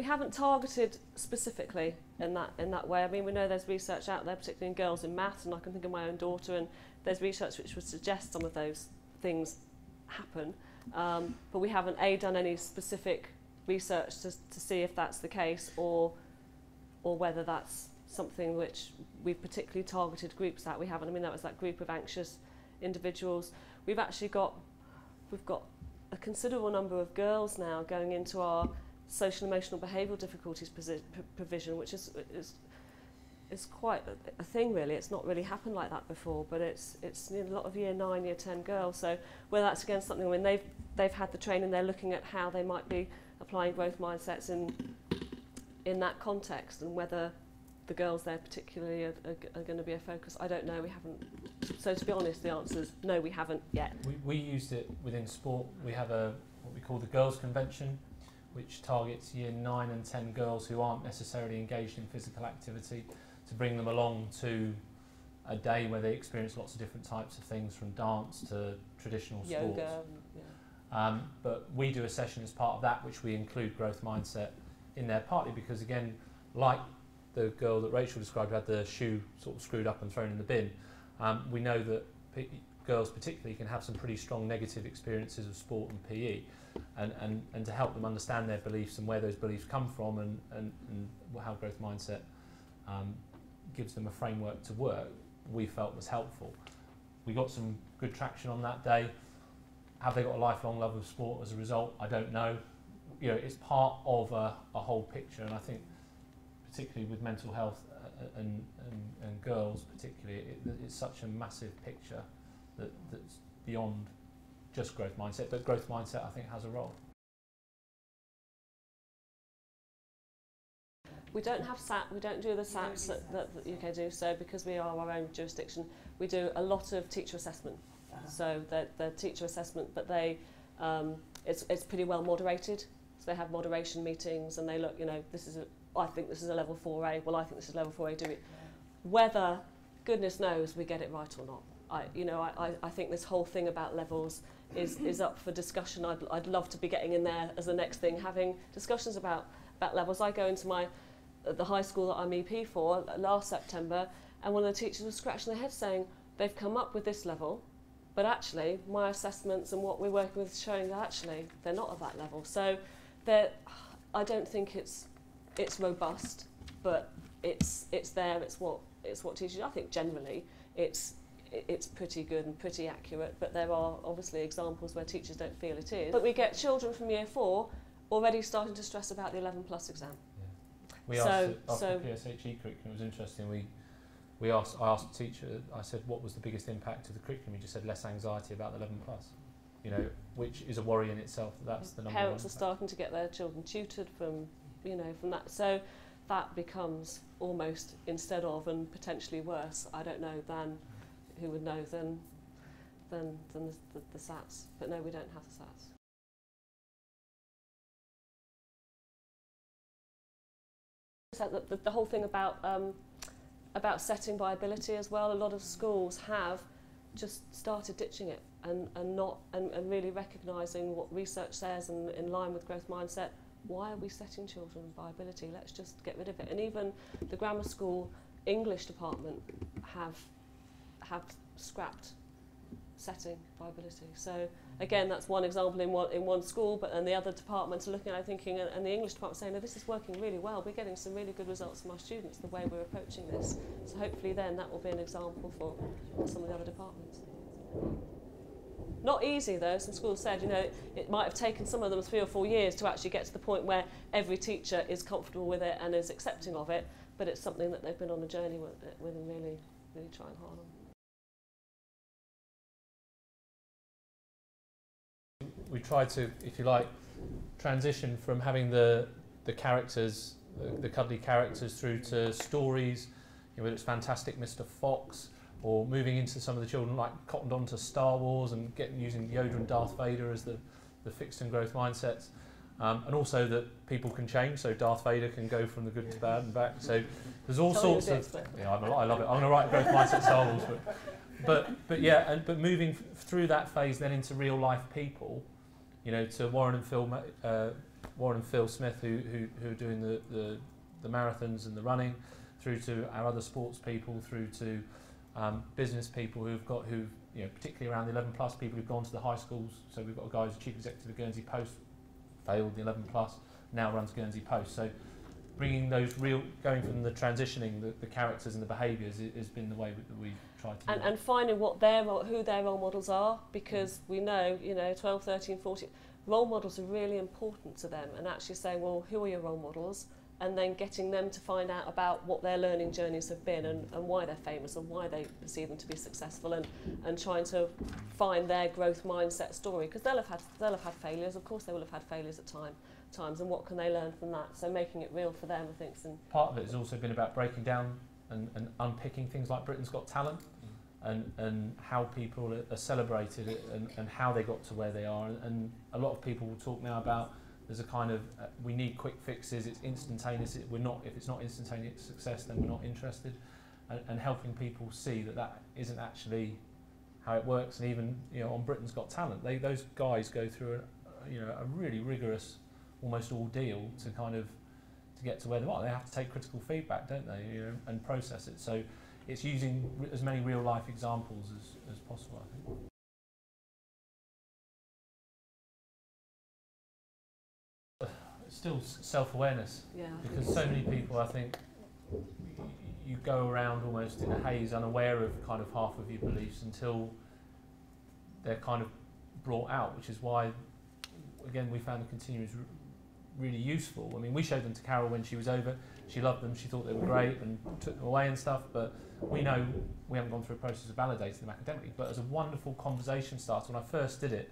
we haven't targeted specifically in that in that way. I mean, we know there's research out there, particularly in girls in maths, and I can think of my own daughter, and there's research which would suggest some of those things happen. Um, but we haven't a done any specific research to, to see if that's the case, or or whether that's something which we've particularly targeted groups at. We haven't. I mean, that was that group of anxious individuals. We've actually got we've got a considerable number of girls now going into our social emotional behavioural difficulties provision, which is, is is quite a, thing really. It's not really happened like that before, but it's it's a lot of year nine, year ten girls. So whether that's again something when they've they've had the training, they're looking at how they might be applying growth mindsets in in that context, and whether the girls there particularly are, are, are going to be a focus. I don't know. We haven't. So to be honest, the answer is no. We haven't yet. We, we used it within sport. We have a what we call the girls' convention, which targets year nine and ten girls who aren't necessarily engaged in physical activity, to bring them along to a day where they experience lots of different types of things, from dance to traditional Yoga, sports. Yeah. Um, but we do a session as part of that, which we include growth mindset in there, partly because again, like the girl that Rachel described who had the shoe sort of screwed up and thrown in the bin, um, we know that girls particularly can have some pretty strong negative experiences of sport and PE and, and, and to help them understand their beliefs and where those beliefs come from and, and, and how growth mindset um, gives them a framework to work, we felt was helpful. We got some good traction on that day. Have they got a lifelong love of sport as a result? I don't know. You know, it's part of a, a whole picture, and I think particularly with mental health uh, and, and, and girls particularly, it, it's such a massive picture that, that's beyond just growth mindset, but growth mindset I think has a role. We don't have SAT, we don't do the SATs that, that, that UK do, so because we are our own jurisdiction, we do a lot of teacher assessment. Uh -huh. So the, the teacher assessment, but they, um, it's, it's pretty well moderated. So they have moderation meetings and they look, you know, this is a, I think this is a level 4A, well I think this is level 4A, do it. Whether, goodness knows, we get it right or not. I, you know, I, I think this whole thing about levels is, is up for discussion. I'd, I'd love to be getting in there as the next thing, having discussions about, about levels. I go into my uh, the high school that I'm EP for last September, and one of the teachers was scratching their head saying, they've come up with this level, but actually my assessments and what we're working with is showing that actually they're not at that level. So I don't think it's it's robust, but it's it's there. It's what it's what teachers. I think generally it's it's pretty good and pretty accurate, but there are obviously examples where teachers don't feel it is. But we get children from year four already starting to stress about the 11 plus exam. Yeah. We so, asked after so the PSHE curriculum, it was interesting. We we asked I asked the teacher, I said, what was the biggest impact of the curriculum? He just said less anxiety about the 11 plus. You know, which is a worry in itself. That that's the number. Parents are starting to get their children tutored from you know, from that. So that becomes almost instead of and potentially worse, I don't know, than who would know than, than, than the, the, the SATs. But no, we don't have the SATs. So the, the, the whole thing about um, about setting by ability as well. A lot of schools have just started ditching it and, and not and, and really recognising what research says and in line with growth mindset why are we setting children by ability? Let's just get rid of it. And even the grammar school English department have have scrapped setting by ability. So again, that's one example in one in one school, but then the other departments are looking at it thinking, and, and the English department saying, no, this is working really well. We're getting some really good results from our students the way we're approaching this. So hopefully, then that will be an example for some of the other departments. Not easy though, some schools said, you know, it might have taken some of them three or four years to actually get to the point where every teacher is comfortable with it and is accepting of it, but it's something that they've been on a journey with, with and really, really trying hard on. We try to, if you like, transition from having the, the characters, the, the cuddly characters through to stories, you know, whether it's Fantastic Mr. Fox, or moving into some of the children like cottoned on to Star Wars and getting using Yoda and Darth Vader as the, the fixed and growth mindsets. Um, and also that people can change, so Darth Vader can go from the good to bad and back. So there's all Tell sorts of. Yeah, I'm a, I love it. I'm going to write growth mindset Star Wars, but, but but yeah, and but moving through that phase then into real life people, you know, to Warren and Phil uh, Warren and Phil Smith who, who, who are doing the, the, the marathons and the running, through to our other sports people, through to um, business people who've got who you know particularly around the 11 plus people who've gone to the high schools. So we've got a guy who's chief executive of Guernsey Post, failed the 11 plus, now runs Guernsey Post. So bringing those real, going from the transitioning, the, the characters and the behaviours has been the way that we've tried to. And, and finding what their who their role models are, because we know you know 12, 13, 14 role models are really important to them, and actually saying, well, who are your role models? and then getting them to find out about what their learning journeys have been and, and why they're famous and why they perceive them to be successful and, and trying to find their growth mindset story because they'll have had they'll have had failures of course they will have had failures at time times and what can they learn from that so making it real for them I think is part of it has also been about breaking down and, and unpicking things like Britain's Got Talent mm. and, and how people are, are celebrated and, and how they got to where they are and, and a lot of people will talk now about there's a kind of uh, we need quick fixes. It's instantaneous. It, we're not if it's not instantaneous success, then we're not interested. And, and helping people see that that isn't actually how it works. And even you know on Britain's Got Talent, they those guys go through a, you know a really rigorous, almost ordeal to kind of to get to where they are. They have to take critical feedback, don't they, you know, and process it. So it's using as many real life examples as, as possible. I think. still self-awareness. Yeah. Because so many people, I think, you go around almost in a haze, unaware of kind of half of your beliefs until they're kind of brought out, which is why, again, we found the continuums really useful. I mean, we showed them to Carol when she was over. She loved them. She thought they were great and took them away and stuff. But we know we haven't gone through a process of validating them academically. But as a wonderful conversation starter, when I first did it,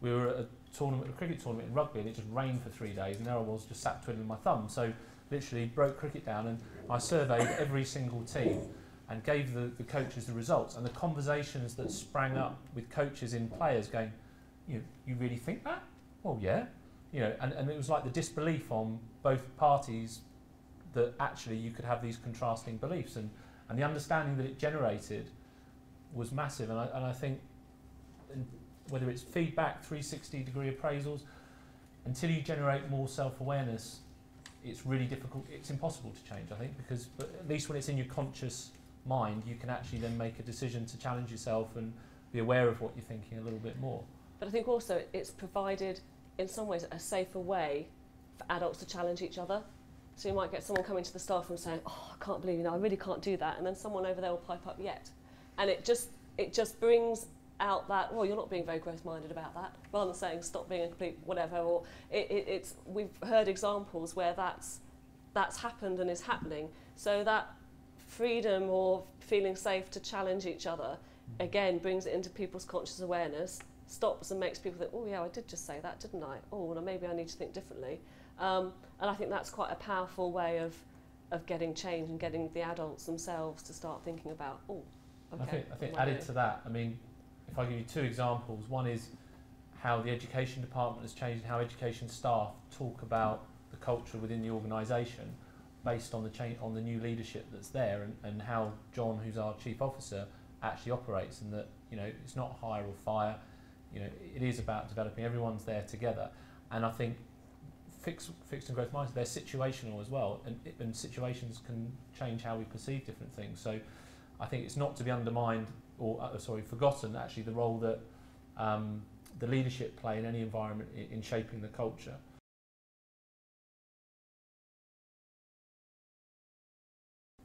we were at a tournament, a cricket tournament in rugby, and it just rained for three days, and there I was just sat twiddling my thumb. So literally broke cricket down, and I surveyed every single team and gave the, the coaches the results and the conversations that sprang up with coaches in players going, you, you really think that? Well, yeah. You know, and, and it was like the disbelief on both parties that actually you could have these contrasting beliefs and, and the understanding that it generated was massive and I, and I think whether it's feedback, 360 degree appraisals, until you generate more self-awareness, it's really difficult, it's impossible to change, I think, because at least when it's in your conscious mind, you can actually then make a decision to challenge yourself and be aware of what you're thinking a little bit more. But I think also it's provided, in some ways, a safer way for adults to challenge each other. So you might get someone coming to the staff room saying, "Oh, I can't believe you know, I really can't do that," and then someone over there will pipe up, "Yet," and it just it just brings out that, well, you're not being very growth-minded about that, rather than saying stop being a complete whatever, or it, it, it's, we've heard examples where that's, that's happened and is happening. So that freedom or feeling safe to challenge each other, again, brings it into people's conscious awareness, stops and makes people think, oh yeah, I did just say that, didn't I? Oh, well, maybe I need to think differently. Um, and I think that's quite a powerful way of, of getting change and getting the adults themselves to start thinking about, oh, okay. I think, I think added to that, I mean, if I give you two examples, one is how the education department has changed and how education staff talk about the culture within the organisation based on the change on the new leadership that's there and, and how John, who's our chief officer, actually operates and that you know it's not hire or fire, You know, it is about developing. Everyone's there together, and I think fixed, fixed and growth mindset, they're situational as well, and, and situations can change how we perceive different things. So I think it's not to be undermined or, uh, sorry, forgotten actually the role that um, the leadership play in any environment in, in shaping the culture.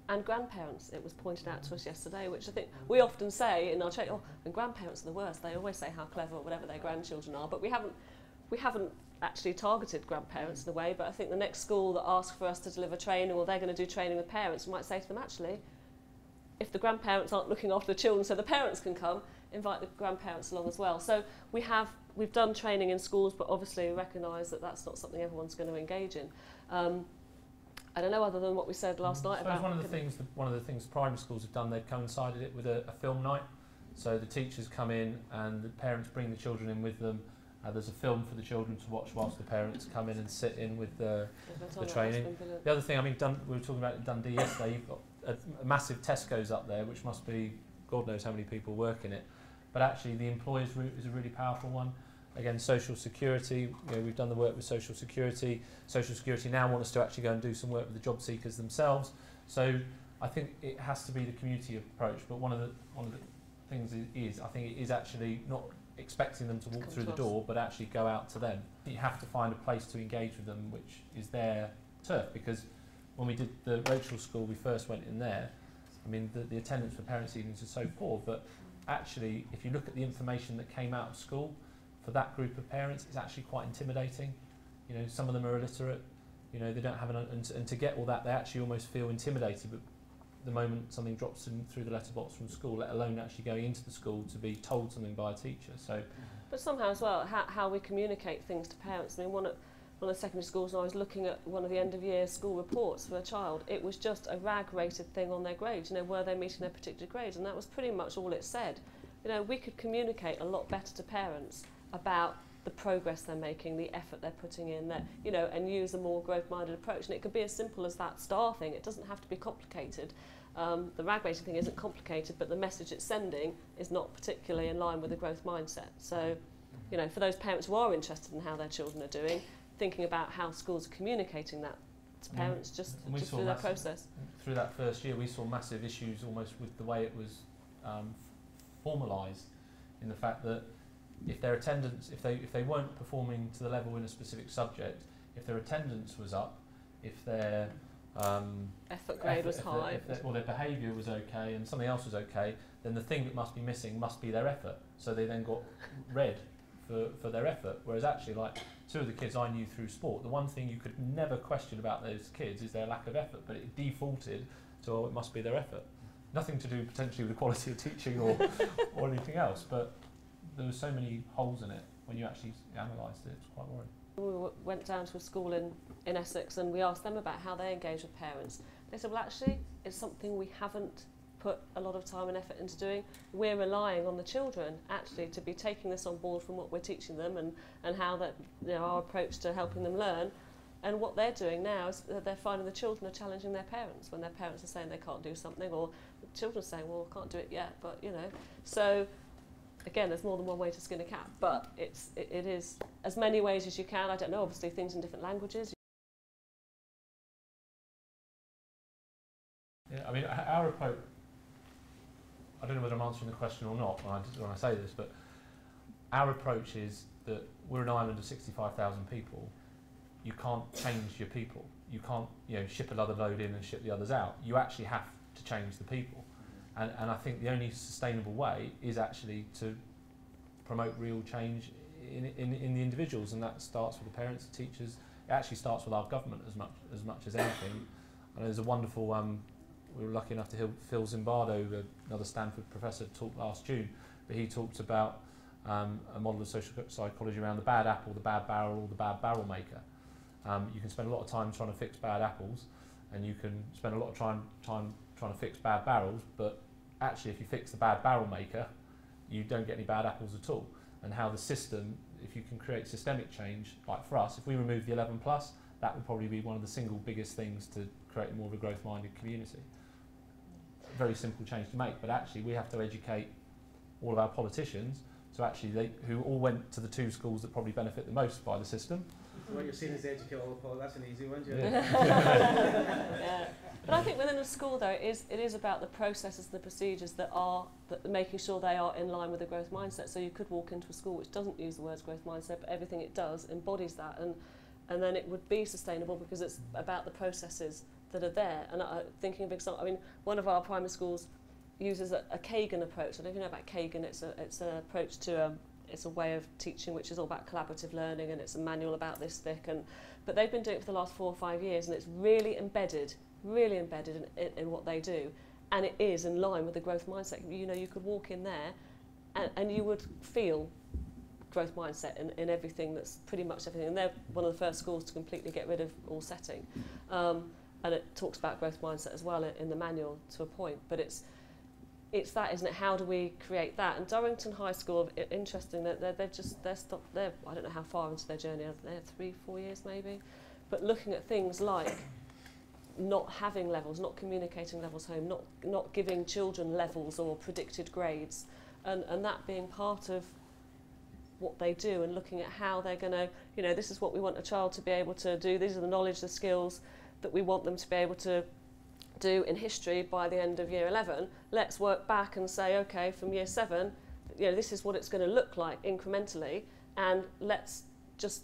And grandparents, it was pointed out to us yesterday, which I think we often say in our chat, oh, and grandparents are the worst. They always say how clever or whatever their grandchildren are, but we haven't, we haven't actually targeted grandparents in a way, but I think the next school that asks for us to deliver training or they're going to do training with parents, we might say to them, actually, if the grandparents aren't looking after the children so the parents can come, invite the grandparents along as well. So we have, we've done training in schools, but obviously we recognise that that's not something everyone's going to engage in. Um, I don't know other than what we said last mm. night about... one of the things, that, one of the things primary schools have done, they've coincided it with a, a film night. So the teachers come in and the parents bring the children in with them. Uh, there's a film for the children to watch whilst the parents come in and sit in with the, the training. The other thing, I mean, Dun we were talking about Dundee yesterday, you've got a, a massive Tesco's up there, which must be God knows how many people work in it. But actually, the employers route is a really powerful one. Again, social security, you know, we've done the work with social security. Social security now want us to actually go and do some work with the job seekers themselves. So I think it has to be the community approach. But one of the one of the things is, I think it is actually not expecting them to walk Come through to the door, but actually go out to them. You have to find a place to engage with them, which is their turf. Because when we did the Rachel School, we first went in there. I mean, the, the attendance for parents' evenings is so poor, but actually, if you look at the information that came out of school for that group of parents, it's actually quite intimidating. You know, some of them are illiterate. You know, they don't have an and, to- and to get all that, they actually almost feel intimidated. But the moment something drops in through the letterbox from school, let alone actually going into the school to be told something by a teacher. So But somehow as well, how, how we communicate things to parents. I mean, one of, one of the secondary schools, and I was looking at one of the end of year school reports for a child, it was just a rag rated thing on their grades. You know, were they meeting their particular grades? And that was pretty much all it said. You know, we could communicate a lot better to parents about the progress they're making, the effort they're putting in, that you know, and use a more growth-minded approach. And it could be as simple as that star thing. It doesn't have to be complicated. Um, the rag rating thing isn't complicated, but the message it's sending is not particularly in line with the growth mindset. So, you know, for those parents who are interested in how their children are doing, thinking about how schools are communicating that to Mm. parents just, we just saw through massive- process. through that first year, we saw massive issues almost with the way it was um, formalised, in the fact that if their attendance, if they if they weren't performing to the level in a specific subject, if their attendance was up, if their um, Effort grade effort- was if high. if or their behaviour was okay, and something else was okay, then the thing that must be missing must be their effort. So they then got red for, for their effort. Whereas actually, like two of the kids I knew through sport, the one thing you could never question about those kids is their lack of effort, but it defaulted to oh, it must be their effort. Nothing to do potentially with the quality of teaching or, or anything else, but there were so many holes in it when you actually analysed it. It's quite worrying. We went down to a school in, in Essex and we asked them about how they engage with parents. They said, well, actually, it's something we haven't put a lot of time and effort into doing. We're relying on the children actually to be taking this on board from what we're teaching them and, and how that, you know, our approach to helping them learn. And what they're doing now is that they're finding the children are challenging their parents when their parents are saying they can't do something or the children are saying, well, I can't do it yet, but, you know. So, again, there's more than one way to skin a cat, but it's, it, it is as many ways as you can. I don't know, obviously, things in different languages. Yeah, I mean, our approach. I don't know whether I'm answering the question or not when I, when I say this, but our approach is that we're an island of 65,000 people. You can't change your people. You can't, you know, ship another load in and ship the others out. You actually have to change the people. And, and I think the only sustainable way is actually to promote real change in, in, in the individuals, and that starts with the parents, the teachers. It actually starts with our government as much as much as anything. And there's a wonderful. Um, we were lucky enough to hear Phil Zimbardo, another Stanford professor, talk last June, but he talked about um, a model of social psychology around the bad apple, the bad barrel, or the bad barrel maker. Um, you can spend a lot of time trying to fix bad apples, and you can spend a lot of time, time trying to fix bad barrels, but actually, if you fix the bad barrel maker, you don't get any bad apples at all. And how the system, if you can create systemic change, like for us, if we remove the 11 plus, that would probably be one of the single biggest things to create more of a growth-minded community. Very simple change to make, but actually we have to educate all of our politicians. So actually, they who all went to the two schools that probably benefit the most by the system. What you're seeing is educate all the people. That's an easy one, Jim. yeah. But I think within a school, though, it is, it is about the processes the procedures that are that making sure they are in line with the growth mindset. So you could walk into a school which doesn't use the words growth mindset, but everything it does embodies that, and and then it would be sustainable because it's about the processes that are there. And I, thinking of example, I mean, one of our primary schools uses a, a Kagan approach. I don't know if you know about Kagan. It's a it's an approach to um, it's a way of teaching which is all about collaborative learning, and it's a manual about this thick. And but they've been doing it for the last four or five years, and it's really embedded, really embedded in, in, in what they do, and it is in line with the growth mindset. You know, you could walk in there, and, and you would feel growth mindset in, in everything that's pretty much everything. And they're one of the first schools to completely get rid of all setting. Um, and it talks about growth mindset as well in, the manual to a point. But it's it's that, isn't it? How do we create that? And Durrington High School, interesting that they're, they're just they're stop they're I don't know how far into their journey. They're three four years maybe, but looking at things like not having levels, not communicating levels home, not not giving children levels or predicted grades, and and that being part of what they do and looking at how they're going to, you know, this is what we want a child to be able to do. These are the knowledge, the skills that we want them to be able to do in history by the end of year 11. Let's work back and say, okay, from year 7, you know, this is what it's going to look like incrementally and let's just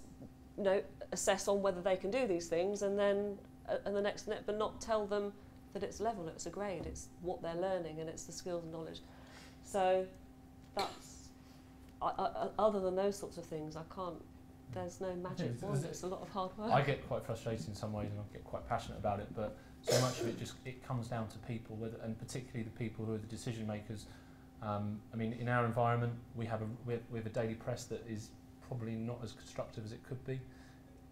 you know assess on whether they can do these things and then and the next net, but not tell them that it's level it's a grade it's what they're learning and it's the skills and knowledge so that's I, I, other than those sorts of things I can't there's no magic wand it's- it's a lot of hard work I get quite frustrated in some ways and I get quite passionate about it, but so much of it just it comes down to people, whether, and particularly the people who are the decision makers. Um, I mean, in our environment, we have a we have, we have a daily press that is probably not as constructive as it could be.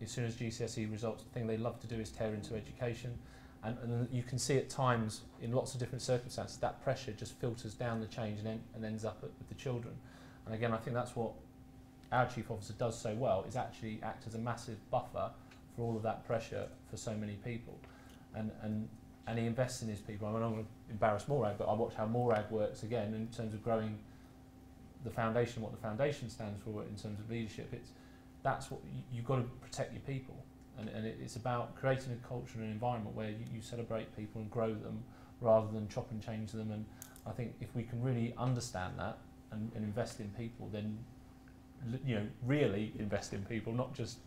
As soon as GCSE results, the thing they love to do is tear into education, and, and you can see at times in lots of different circumstances that pressure just filters down the change and, en- and ends up at, with the children. And again, I think that's what our chief officer does so well is actually act as a massive buffer for all of that pressure for so many people. And, and, and he invests in his people. I mean, I'm going to embarrass Morag, but I watch how Morag works again in terms of growing the foundation, what the foundation stands for in terms of leadership. It's, that's what you, you've got to protect your people. And, and it, it's about creating a culture and an environment where you, you celebrate people and grow them rather than chop and change them. And I think if we can really understand that and, and invest in people, then you know, really invest in people, not just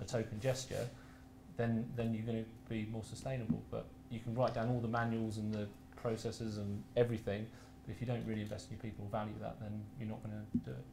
a token gesture, then then you're going to be more sustainable. But you can write down all the manuals and the processes and everything, but if you don't really invest in your people, value that, then you're not going to do it.